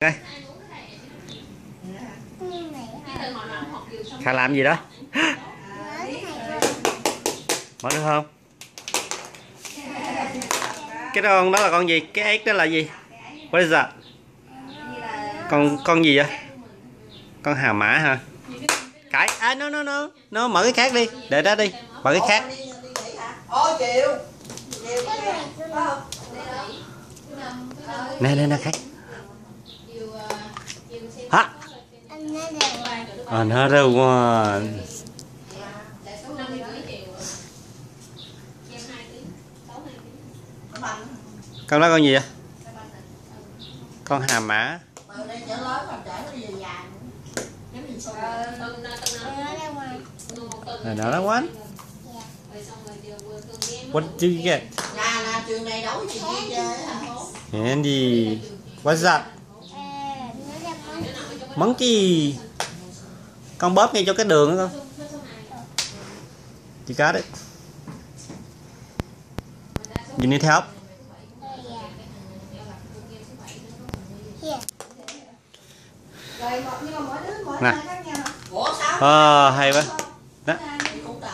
đây. Khả làm gì đó? Mở được không? Cái con đó là con gì? Cái ếch đó là gì? What is that? Con con gì vậy? Con hà mã hả? Cái à nó no no. No, mở cái khác đi. Để đó đi. Mở cái khác. Nè nè nè, khác hả another one. Con đó con gì vậy? Con hà mã. Another one? What do you get? Andy, what's that? Monkey con bóp ngay cho cái đường đó con chị cá đấy. Nhìn đi theo nè. Ờ à, hay quá. Đó. Cũng đỡ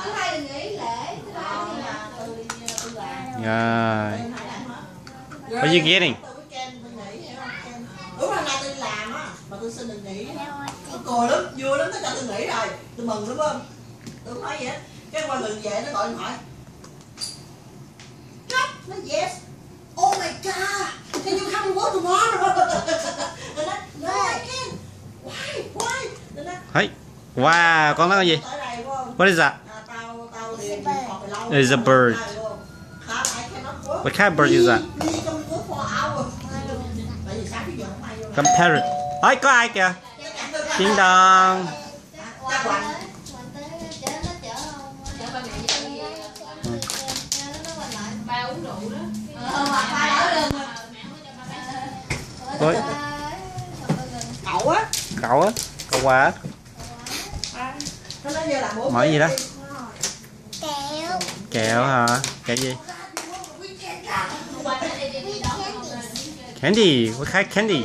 rồi what you getting là nay tôi đi làm á mà tôi xin được nghỉ Tôi cười lắm, vui lắm, nó cho tôi nghỉ rồi Tôi mừng lắm không Tôi không nói gì hết. Cái qua lần về nó gọi điện thoại. Cấp, nó yes. Oh my god Can you come and work tomorrow? Nó nói, no I can't. Why, why? Nó nói, hey wow con đó là gì? What is that? À, tao tao đi họp về lâu. It's a bird. What kind of bird is that? Đi đi Ôi có ai kìa Chiến đơn Ôi, Cậu á. cậu á cậu quà á. Mở gì đó? Kẹo kẹo hả kẹo gì candy what kind of candy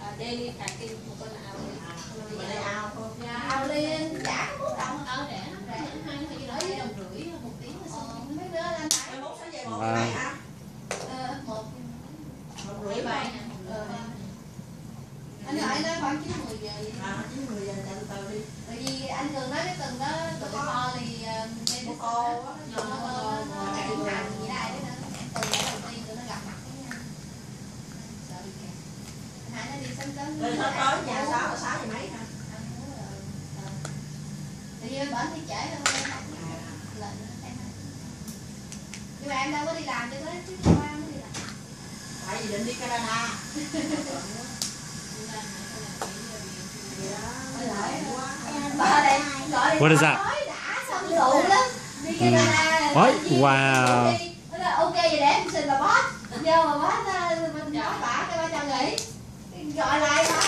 thôi thẳng xuống luôn Này vô đi. Mà không phải. Ao ao trả có đồng ao rẻ lắm rẻ. Hai hai rưỡi đồng rưỡi một tiếng là xong. Mấy đứa lên Mai mốt sáng về một ngày hả? một Một rưỡi ba. anh hỏi nó khoảng chín mười giờ À, chín mười giờ chạy từ từ đi. tại vì anh từng nói cái từng đó tụi cái kho thì ờ, Một cô nó nó nó chạy đường hành gì đây đó từ ngày đầu tiên tụi nó gặp mặt với nhau sợ bị kẹt anh hải nó đi sớm sớm Rồi nó tới nhà sáu là sáu giờ mấy hả? anh nói là ờ, tự lệnh em nhưng mà em đâu có đi làm cho tới trước qua mới đi làm Tại vì định đi Canada. What is that? tự nhiên wow. Nó ok vậy để em xin bà boss vô mà boss mình nói bà cái bà cho nghỉ gọi lại mà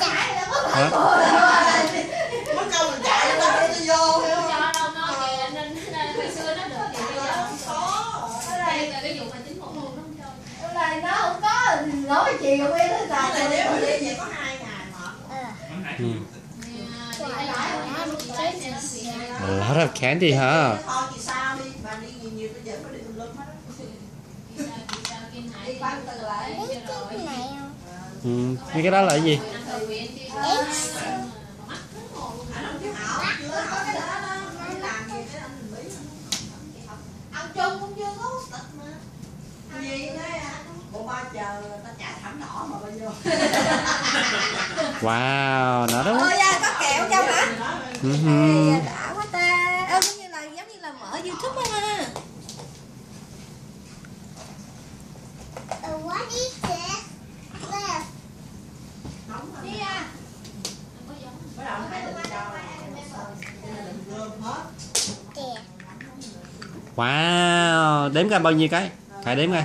chạy là có phải Hả? cười Mất công mình chạy nó để tôi vô. hiểu không? cho đâu nói kìa nên nên hồi xưa nó được thì bây giờ không Có. đây là cái vụ mà chín một một nó không cho Hôm nay nó không có nói chiều nguyên hết Cái rồi này nếu mà đi vậy có hai ngày mà. ừ. Mà nó a lot of candy hả Thôi thì sao đi, bà đi nhiều nhiều bây giờ có đi tùm lum hết á. đi khoan từ lại biết cái này không ừ. mấy cái đó là cái gì Anh không chịu học, chưa học cái đó đó. Đi làm gì cái anh đừng biết. ăn chung cũng chưa có quốc tịch mà Cái gì đấy à? Bộ ba chờ ta mà bây giờ. wow nó đó ôi da có kẹo trong hả ừ. Ê, đã quá ta ơ giống như là giống như là mở youtube á ha what is this? Left. đi à bắt đầu hết kìa wow đếm coi bao nhiêu cái phải đếm coi